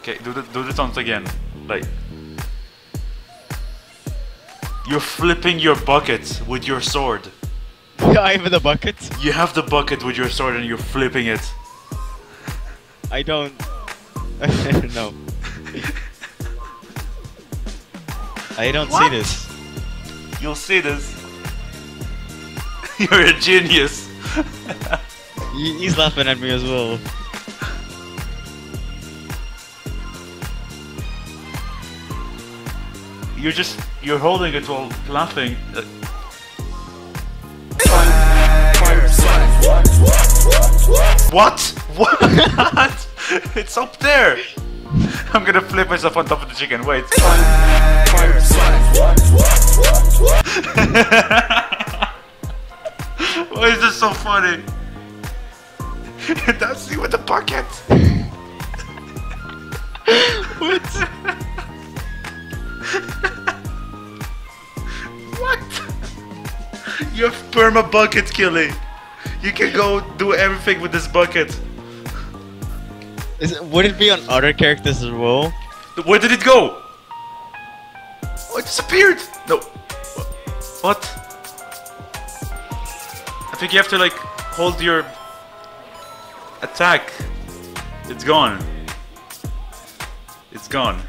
Okay, do the do the taunt again. Like you're flipping your bucket with your sword. I'm in the bucket. You have the bucket with your sword and you're flipping it. I don't. no. I don't What? see this. You'll see this. You're a genius. He's laughing at me as well. You're just you're holding it while laughing. What? What? it's up there. I'm gonna flip myself on top of the chicken. Wait. Why is this so funny? That's you with the bucket. What? You have perma bucket killing. You can go do everything with this bucket. Is it, would it be on other characters as well? Where did it go? Oh, it disappeared. No. What? I think you have to like hold your attack. It's gone. It's gone.